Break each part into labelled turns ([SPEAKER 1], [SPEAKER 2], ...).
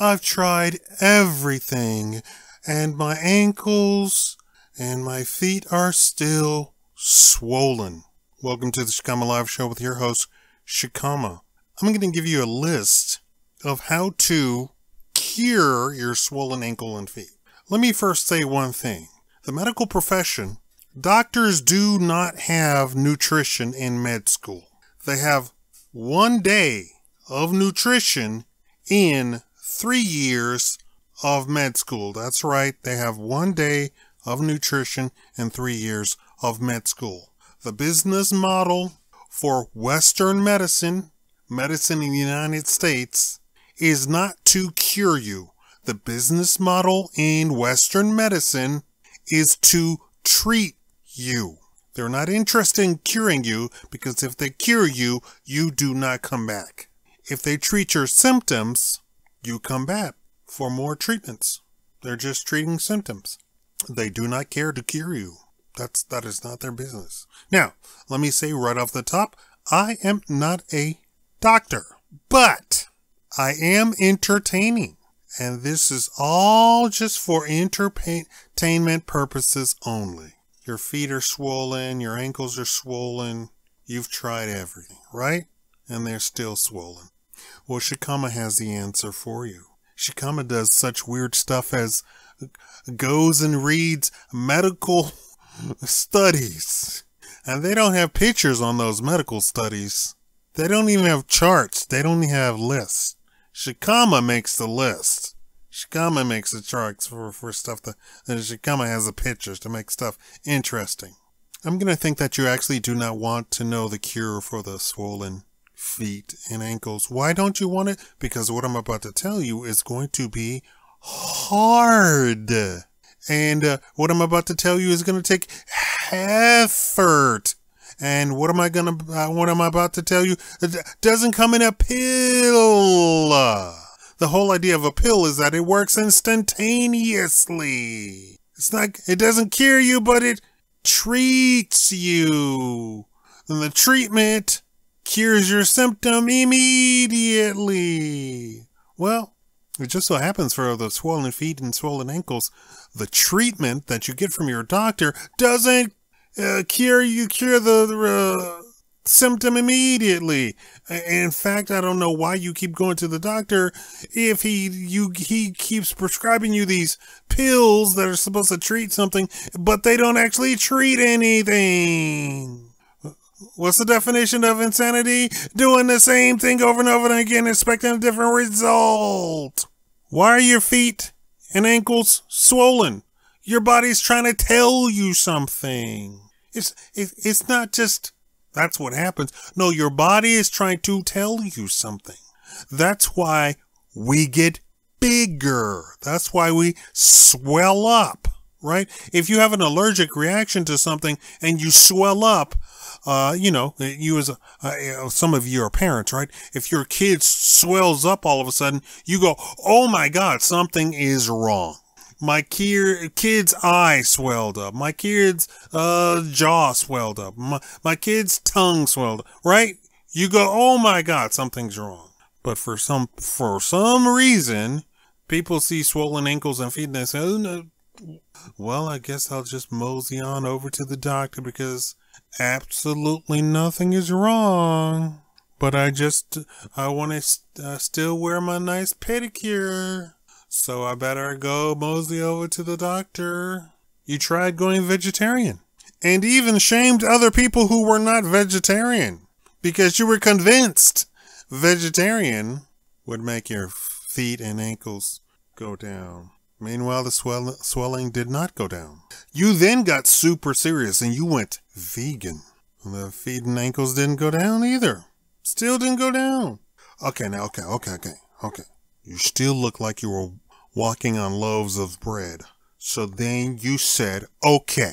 [SPEAKER 1] I've tried everything, and my ankles and my feet are still swollen. Welcome to the Shakaama Live Show with your host, Shakaama. I'm going to give you a list of how to cure your swollen ankle and feet. Let me first say one thing. The medical profession, doctors do not have nutrition in med school. They have one day of nutrition in three years of med school. That's right. They have one day of nutrition and three years of med school. The business model for Western medicine, medicine in the United States, is not to cure you. The business model in Western medicine is to treat you. They're not interested in curing you because if they cure you, you do not come back. If they treat your symptoms, you come back for more treatments. They're just treating symptoms. They do not care to cure you. That's that is not their business. Now, let me say right off the top, I am not a doctor, but I am entertaining. And this is all just for entertainment purposes only. Your feet are swollen, your ankles are swollen. You've tried everything, right? And they're still swollen. Well, Shakaama has the answer for you. Shakaama does such weird stuff as goes and reads medical studies. And they don't have pictures on those medical studies. They don't even have charts. They don't even have lists. Shakaama makes the list. Shakaama makes the charts for, for stuff that, that Shakaama has the pictures to make stuff interesting. I'm going to think that you actually do not want to know the cure for the swollen feet and ankles. Why don't you want it? Because what I'm about to tell you is going to be hard. And uh, what I'm about to tell you is going to take effort. And what am I going to, uh, what am I about to tell you? It doesn't come in a pill. The whole idea of a pill is that it works instantaneously. It's not, it doesn't cure you, but it treats you. And the treatment cures your symptom immediately. Well, it just so happens for the swollen feet and swollen ankles, the treatment that you get from your doctor doesn't uh, cure you cure the, the uh, symptom immediately. In fact, I don't know why you keep going to the doctor if he you he keeps prescribing you these pills that are supposed to treat something, but they don't actually treat anything. What's the definition of insanity? Doing the same thing over and over again, expecting a different result. Why are your feet and ankles swollen? Your body's trying to tell you something. It's, it's not just that's what happens. No, your body is trying to tell you something. That's why we get bigger. That's why we swell up, right? If you have an allergic reaction to something and you swell up, uh, you know, you as a, uh, some of you are parents, right? If your kid swells up all of a sudden, you go, "Oh my God, something is wrong." My kid's eye swelled up. My kid's uh, jaw swelled up. My, my kid's tongue swelled up, right? You go, "Oh my God, something's wrong." But for some for some reason, people see swollen ankles and feet and they say, "Oh no." Well, I guess I'll just mosey on over to the doctor because absolutely nothing is wrong. But I just, I want to st- uh, still wear my nice pedicure. So I better go mosey over to the doctor. You tried going vegetarian and even shamed other people who were not vegetarian because you were convinced vegetarian would make your feet and ankles go down. Meanwhile, the swell- swelling did not go down. You then got super serious and you went vegan. The feet and ankles didn't go down either. Still didn't go down. Okay, now, okay, okay, okay, okay. You still look like you were walking on loaves of bread. So then you said, okay,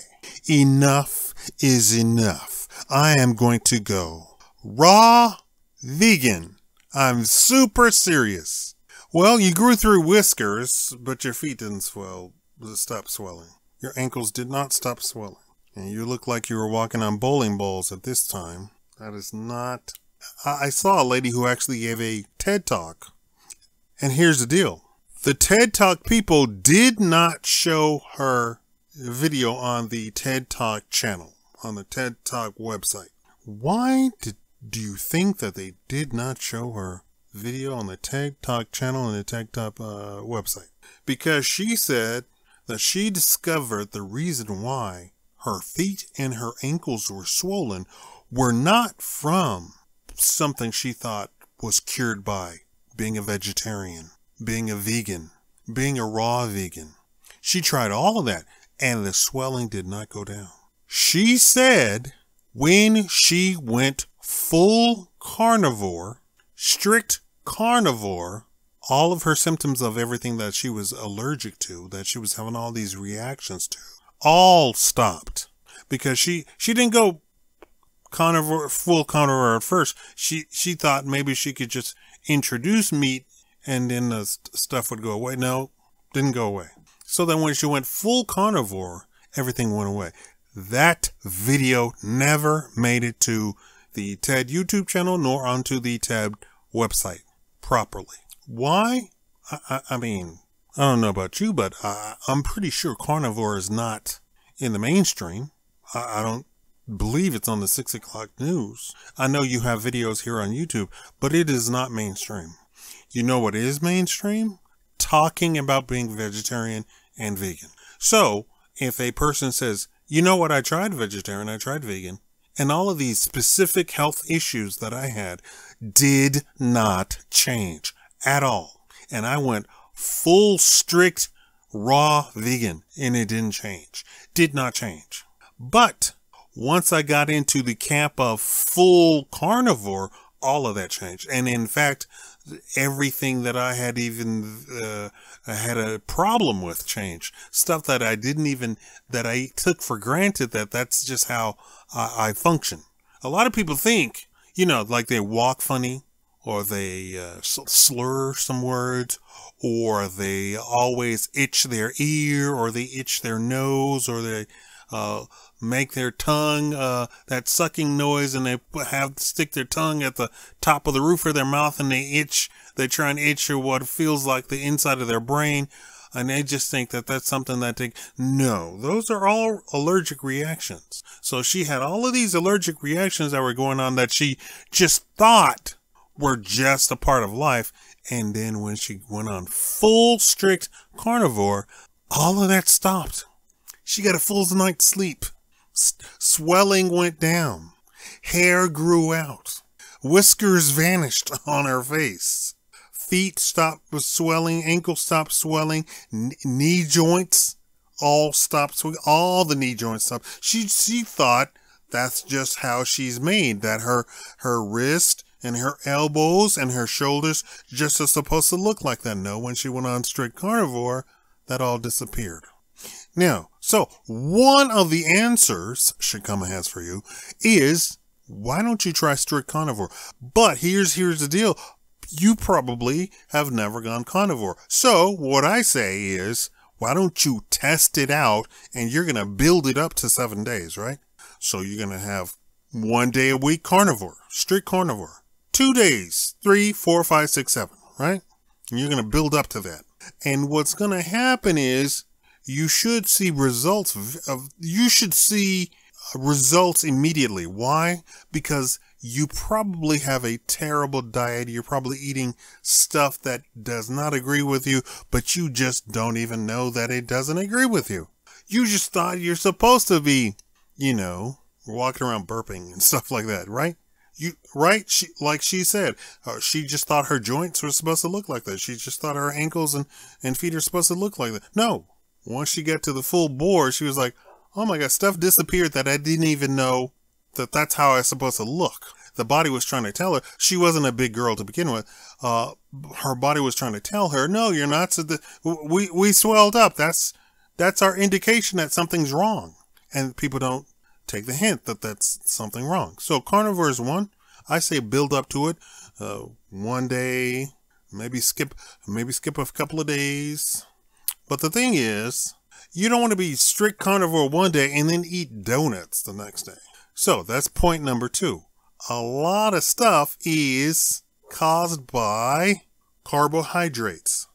[SPEAKER 1] enough is enough. I am going to go raw vegan. I'm super serious. Well, you grew through whiskers, but your feet didn't swell, stop swelling. Your ankles did not stop swelling. And you look like you were walking on bowling balls at this time. That is not. I saw a lady who actually gave a TED talk. And here's the deal The TED Talk people did not show her video on the TED Talk channel, on the TED Talk website. Why did, do you think that they did not show her video on the TED Talk channel and the TED Talk uh, website? Because she said that she discovered the reason why her feet and her ankles were swollen were not from something she thought was cured by being a vegetarian, being a vegan, being a raw vegan. She tried all of that and the swelling did not go down. She said when she went full carnivore, strict carnivore, all of her symptoms of everything that she was allergic to, that she was having all these reactions to, all stopped because she, she didn't go carnivore, full carnivore at first. She, she thought maybe she could just introduce meat and then the st- stuff would go away. No, didn't go away. So then when she went full carnivore, everything went away. That video never made it to the TED YouTube channel nor onto the TED website properly. Why? I, I, I mean, I don't know about you, but I, I'm pretty sure carnivore is not in the mainstream. I, I don't believe it's on the six o'clock news. I know you have videos here on YouTube, but it is not mainstream. You know what is mainstream? Talking about being vegetarian and vegan. So if a person says, you know what, I tried vegetarian, I tried vegan, and all of these specific health issues that I had did not change at all. And I went full strict raw vegan and it didn't change. Did not change. But once I got into the camp of full carnivore, all of that changed. And in fact, everything that I had even uh, had a problem with changed. Stuff that I didn't even that I took for granted that that's just how I, I function. A lot of people think, you know, like they walk funny or they uh, slur some words or they always itch their ear or they itch their nose or they uh, make their tongue uh, that sucking noise and they have stick their tongue at the top of the roof of their mouth and they itch they try and itch or what feels like the inside of their brain and they just think that that's something that they no those are all allergic reactions. So she had all of these allergic reactions that were going on that she just thought were just a part of life and then when she went on full strict carnivore all of that stopped she got a full night's sleep. S- swelling went down. Hair grew out. Whiskers vanished on her face. Feet stopped swelling. Ankles stopped swelling. N- knee joints all stopped. All the knee joints stopped. She, she thought that's just how she's made. That her, her wrist and her elbows and her shoulders just are supposed to look like that. No, when she went on strict carnivore, that all disappeared. Now, so one of the answers Shakaama has for you is why don't you try strict carnivore? But here's here's the deal. You probably have never gone carnivore. So what I say is why don't you test it out and you're going to build it up to seven days, right? So you're going to have one day a week carnivore, strict carnivore, two days, three, four, five, six, seven, right? And you're going to build up to that. And what's going to happen is you should see results of, you should see results immediately. Why? Because you probably have a terrible diet. You're probably eating stuff that does not agree with you, but you just don't even know that it doesn't agree with you. You just thought you're supposed to be, you know, walking around burping and stuff like that, right? You, right? She, like she said, uh, she just thought her joints were supposed to look like that. She just thought her ankles and, and feet are supposed to look like that. No, once she got to the full bore, she was like, oh my God, stuff disappeared that I didn't even know that that's how I was supposed to look. The body was trying to tell her she wasn't a big girl to begin with. Uh, her body was trying to tell her, no, you're not. So the, we, we swelled up. That's, that's our indication that something's wrong. And people don't take the hint that that's something wrong. So carnivore is one. I say build up to it. Uh, one day, maybe skip, maybe skip a couple of days, but the thing is, you don't want to be strict carnivore one day and then eat donuts the next day. So that's point number two. A lot of stuff is caused by carbohydrates.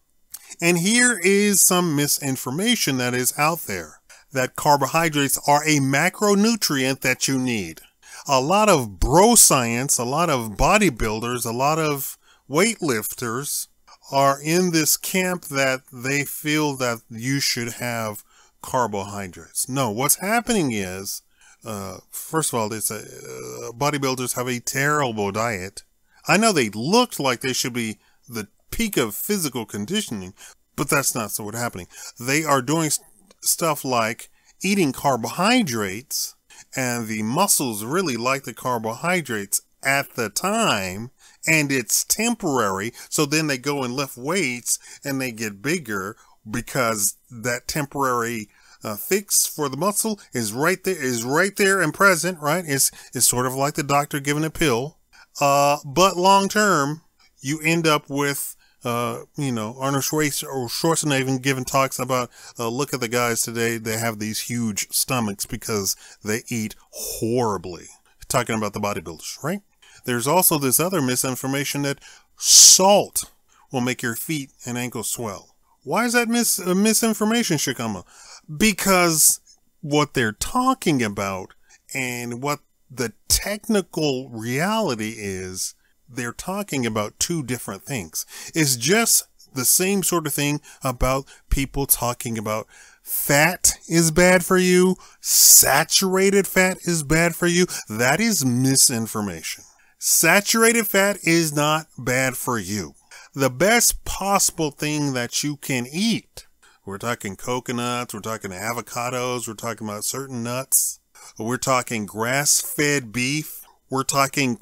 [SPEAKER 1] And here is some misinformation that is out there that carbohydrates are a macronutrient that you need. A lot of bro science, a lot of bodybuilders, a lot of weightlifters are in this camp that they feel that you should have carbohydrates. No, what's happening is, uh, first of all, it's a, uh, bodybuilders have a terrible diet. I know they looked like they should be the peak of physical conditioning, but that's not so what's happening. They are doing st- stuff like eating carbohydrates, and the muscles really like the carbohydrates at the time, and it's temporary. So then they go and lift weights and they get bigger because that temporary uh, fix for the muscle is right there, is right there and present, right? It's, it's sort of like the doctor giving a pill. Uh, but long term, you end up with, uh, you know, Arnold Schwarzenegger giving talks about, uh, look at the guys today. They have these huge stomachs because they eat horribly. Talking about the bodybuilders, right? There's also this other misinformation that salt will make your feet and ankles swell. Why is that mis- uh, misinformation, Shakaama? Because what they're talking about and what the technical reality is, they're talking about two different things. It's just the same sort of thing about people talking about fat is bad for you, saturated fat is bad for you. That is misinformation. Saturated fat is not bad for you. The best possible thing that you can eat. We're talking coconuts, we're talking avocados, we're talking about certain nuts. We're talking grass fed beef. We're talking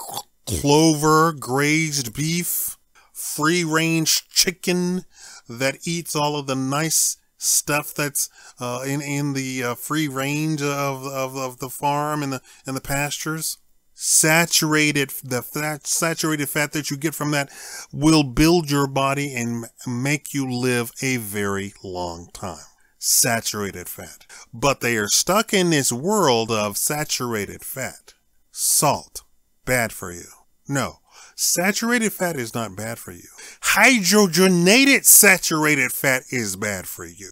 [SPEAKER 1] clover grazed beef, free range chicken that eats all of the nice stuff that's uh, in in the uh, free range of, of of the farm and the and the pastures saturated the fat, saturated fat that you get from that will build your body and make you live a very long time. Saturated fat. But they are stuck in this world of saturated fat. Salt. Bad for you. No. Saturated fat is not bad for you. Hydrogenated saturated fat is bad for you.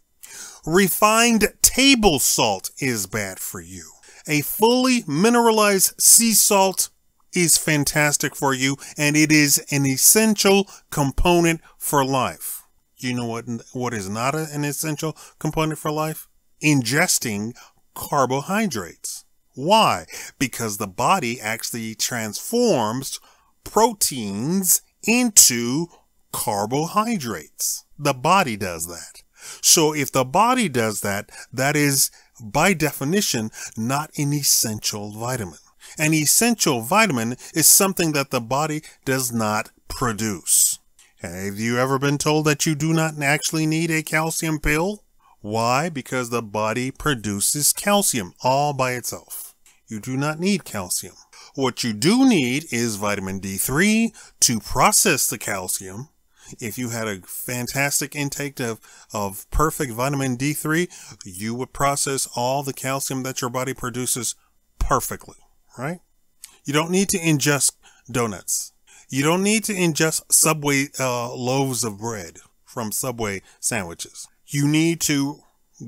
[SPEAKER 1] Refined table salt is bad for you a fully mineralized sea salt is fantastic for you and it is an essential component for life. You know what, what is not an essential component for life? Ingesting carbohydrates. Why? Because the body actually transforms proteins into carbohydrates. The body does that. So if the body does that, that is by definition, not an essential vitamin. An essential vitamin is something that the body does not produce. Have you ever been told that you do not actually need a calcium pill? Why? Because the body produces calcium all by itself. You do not need calcium. What you do need is vitamin D3 to process the calcium if you had a fantastic intake of, of perfect vitamin D3, you would process all the calcium that your body produces perfectly, right? You don't need to ingest donuts. You don't need to ingest Subway uh, loaves of bread from Subway sandwiches. You need to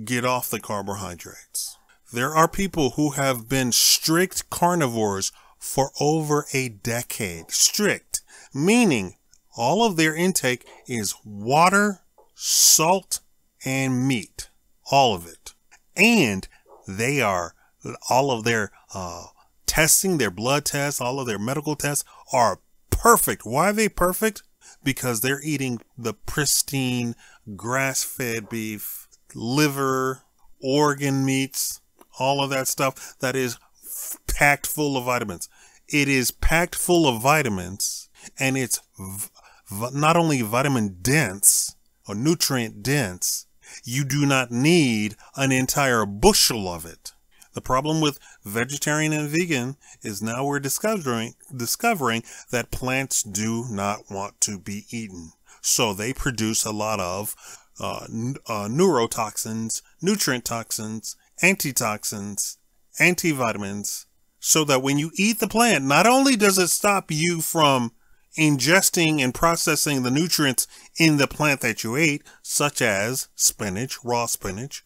[SPEAKER 1] get off the carbohydrates. There are people who have been strict carnivores for over a decade. Strict, meaning all of their intake is water, salt, and meat. All of it. And they are, all of their uh, testing, their blood tests, all of their medical tests are perfect. Why are they perfect? Because they're eating the pristine grass fed beef, liver, organ meats, all of that stuff that is packed full of vitamins. It is packed full of vitamins and it's not only vitamin dense or nutrient dense, you do not need an entire bushel of it. The problem with vegetarian and vegan is now we're discovering discovering that plants do not want to be eaten. So they produce a lot of uh, uh, neurotoxins, nutrient toxins, antitoxins, antivitamins, so that when you eat the plant, not only does it stop you from ingesting and processing the nutrients in the plant that you ate, such as spinach, raw spinach.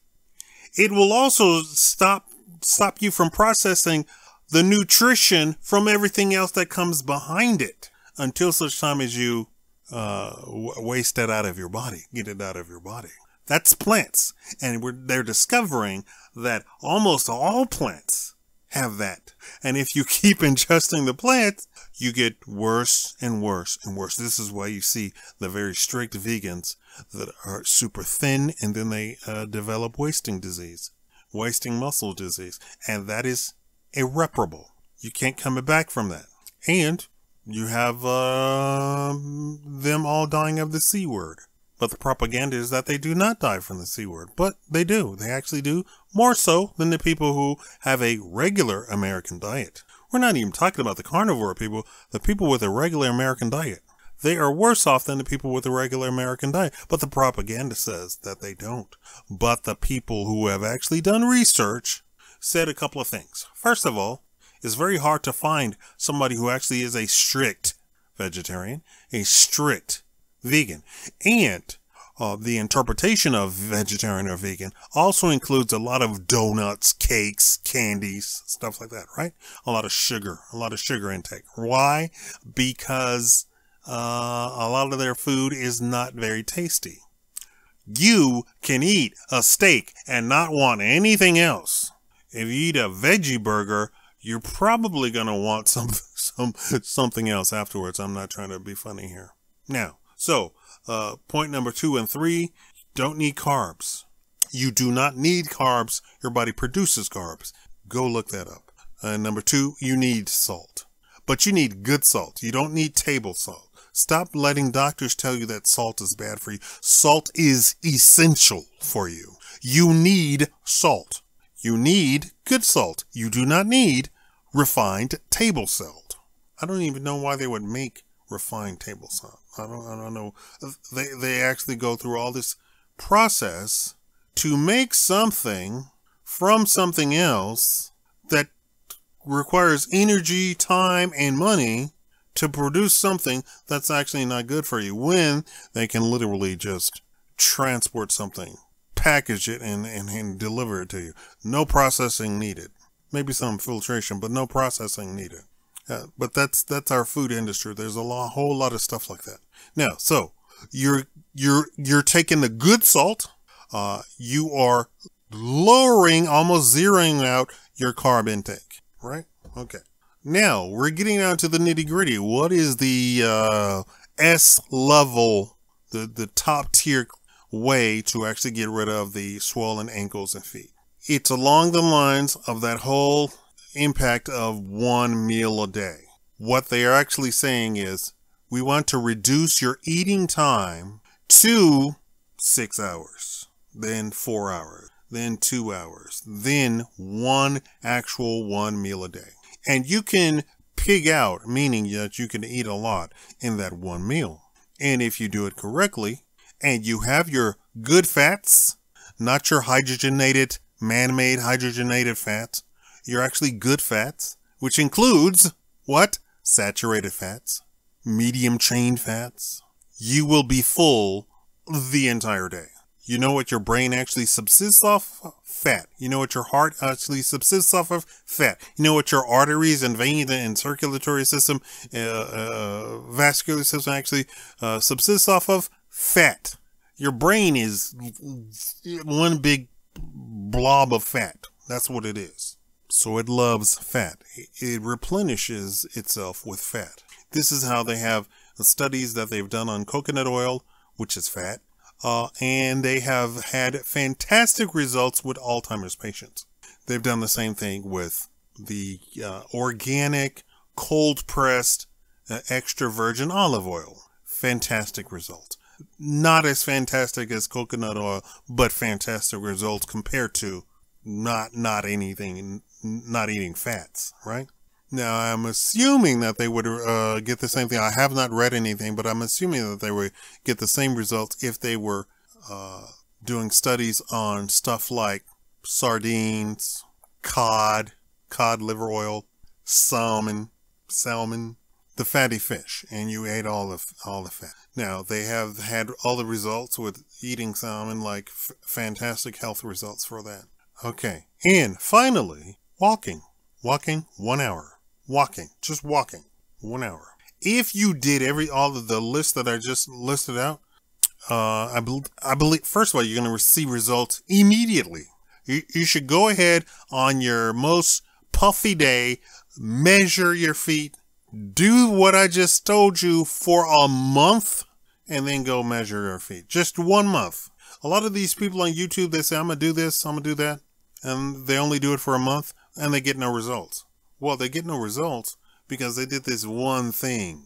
[SPEAKER 1] It will also stop stop you from processing the nutrition from everything else that comes behind it until such time as you uh, waste that out of your body, get it out of your body. That's plants, and they're discovering that almost all plants have that. And if you keep ingesting the plants, you get worse and worse and worse. This is why you see the very strict vegans that are super thin and then they uh, develop wasting disease, wasting muscle disease. And that is irreparable. You can't come back from that. And you have uh, them all dying of the C word. But the propaganda is that they do not die from the C word. But they do. They actually do more so than the people who have a regular American diet. We're not even talking about the carnivore people, the people with a regular American diet. They are worse off than the people with a regular American diet. But the propaganda says that they don't. But the people who have actually done research said a couple of things. First of all, it's very hard to find somebody who actually is a strict vegetarian, a strict vegan. And uh, the interpretation of vegetarian or vegan also includes a lot of donuts, cakes, candies, stuff like that, right? A lot of sugar, a lot of sugar intake. Why? Because uh, a lot of their food is not very tasty. You can eat a steak and not want anything else. If you eat a veggie burger, you're probably going to want some, some, something else afterwards. I'm not trying to be funny here. Now, so, uh, point number two and three, don't need carbs. You do not need carbs. Your body produces carbs. Go look that up. Uh, number two, you need salt. But you need good salt. You don't need table salt. Stop letting doctors tell you that salt is bad for you. Salt is essential for you. You need salt. You need good salt. You do not need refined table salt. I don't even know why they would make refined table salt. I don't, I don't know. They, they actually go through all this process to make something from something else that requires energy, time, and money to produce something that's actually not good for you when they can literally just transport something, package it, and, and, and deliver it to you. No processing needed. Maybe some filtration, but no processing needed. But that's that's our food industry. There's a lot, whole lot of stuff like that. Now, so you're you're you're taking the good salt. Uh, you are lowering, almost zeroing out your carb intake. Right? Okay. Now we're getting down to the nitty gritty. What is the uh, S level, the the top tier way to actually get rid of the swollen ankles and feet? It's along the lines of that whole impact of one meal a day. What they are actually saying is we want to reduce your eating time to six hours, then four hours, then two hours, then one actual one meal a day. And you can pig out, meaning that you can eat a lot in that one meal. And if you do it correctly and you have your good fats, not your hydrogenated, man made hydrogenated fats, you're actually good fats, which includes what? Saturated fats, medium chain fats. You will be full the entire day. You know what your brain actually subsists off? Fat. You know what your heart actually subsists off of? Fat. You know what your arteries and veins and circulatory system, uh, uh, vascular system actually uh, subsists off of? Fat. Your brain is one big blob of fat. That's what it is. So it loves fat. It replenishes itself with fat. This is how they have the studies that they've done on coconut oil, which is fat, uh, and they have had fantastic results with Alzheimer's patients. They've done the same thing with the uh, organic, cold pressed, uh, extra virgin olive oil. Fantastic results. Not as fantastic as coconut oil, but fantastic results compared to not not anything not eating fats, right? Now, I'm assuming that they would uh, get the same thing. I have not read anything, but I'm assuming that they would get the same results if they were uh, doing studies on stuff like sardines, cod, cod liver oil, salmon, salmon, the fatty fish and you ate all the all the fat. Now they have had all the results with eating salmon, like fantastic health results for that. Okay, and finally, walking, walking one hour, walking, just walking one hour. If you did every all of the list that I just listed out, uh, I, be- I believe first of all you're going to see results immediately. You, you should go ahead on your most puffy day, measure your feet, do what I just told you for a month and then go measure your feet. Just one month. A lot of these people on YouTube, they say, I'm going to do this, I'm going to do that. And they only do it for a month and they get no results. Well, they get no results because they did this one thing,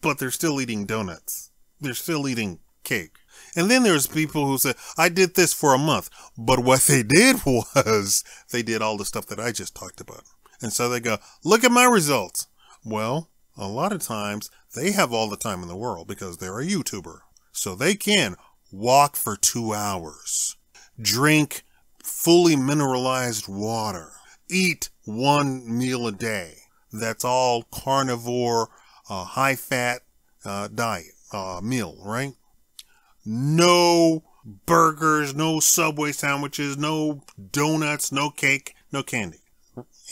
[SPEAKER 1] but they're still eating donuts. They're still eating cake. And then there's people who say, I did this for a month. But what they did was they did all the stuff that I just talked about. And so they go, look at my results. Well, a lot of times they have all the time in the world because they're a YouTuber. So they can walk for two hours, drink fully mineralized water, eat one meal a day. That's all carnivore, uh, high fat uh, diet uh, meal, right? No burgers, no Subway sandwiches, no donuts, no cake, no candy.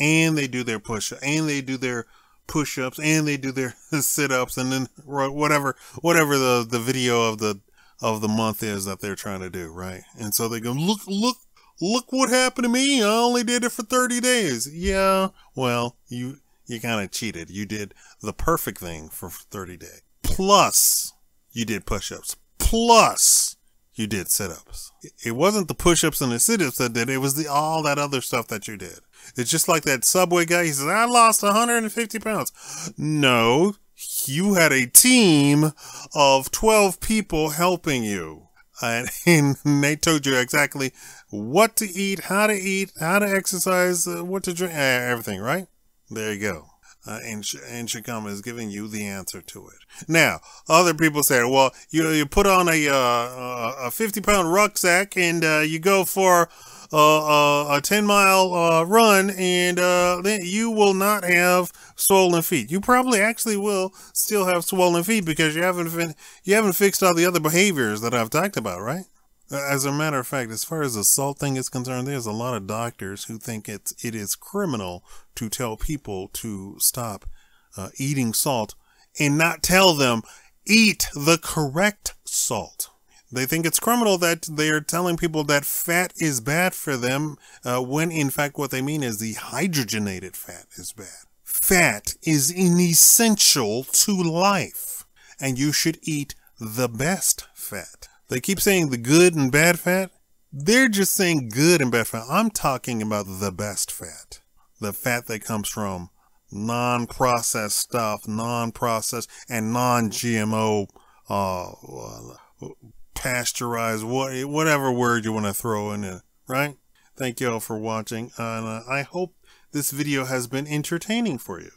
[SPEAKER 1] And they do their push and they do their push-ups and they do their sit-ups and then whatever whatever the the video of the of the month is that they're trying to do right and so they go look look look what happened to me. I only did it for 30 days. Yeah well you you kind of cheated. You did the perfect thing for 30 days. Plus you did push-ups. Plus you did sit-ups. It wasn't the push-ups and the sit-ups that did it. It was the all that other stuff that you did. It's just like that Subway guy. He says, I lost 150 pounds. No, you had a team of 12 people helping you. And, they told you exactly what to eat, how to eat, how to exercise, uh, what to drink, uh, everything, right? There you go. Uh, and, and Shakaama is giving you the answer to it. Now, other people say, well, you, you put on a, uh, a 50 pound rucksack and uh, you go for uh, a 10 mile uh, run and uh, then you will not have swollen feet. You probably actually will still have swollen feet because you haven't fin- you haven't fixed all the other behaviors that I've talked about, right? As a matter of fact, as far as the salt thing is concerned, there's a lot of doctors who think it's it is criminal to tell people to stop uh, eating salt and not tell them eat the correct salt. They think it's criminal that they're telling people that fat is bad for them, uh, when in fact what they mean is the hydrogenated fat is bad. Fat is inessential to life, and you should eat the best fat. They keep saying the good and bad fat. They're just saying good and bad fat. I'm talking about the best fat. The fat that comes from non-processed stuff, non-processed and non-GMO uh, pasteurized, what, whatever word you want to throw in it, right? Thank you all for watching, and uh, I hope this video has been entertaining for you.